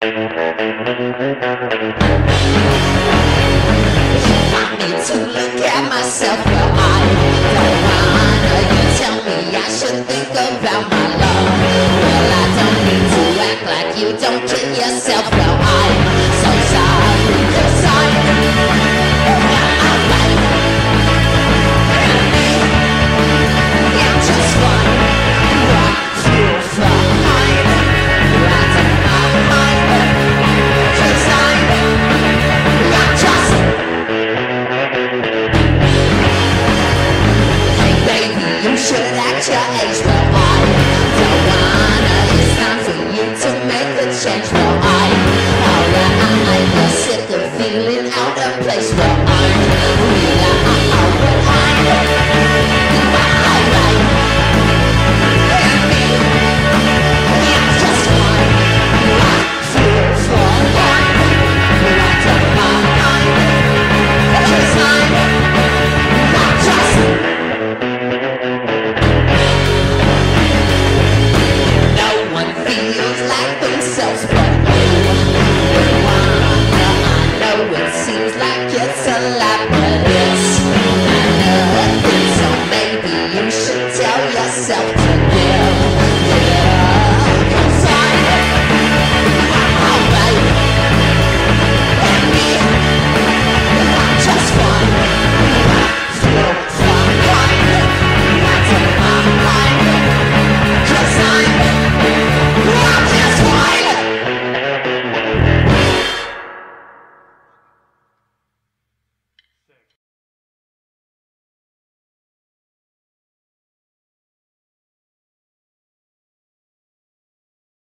To look at myself, I don't wanna. You tell me I should think about my love. Well, I don't need to act like you don't yourself. Well, I'm so your I to make a change. I, oh, alright, I'm just sick of feeling out of place. is what you want. I know it seems like it's a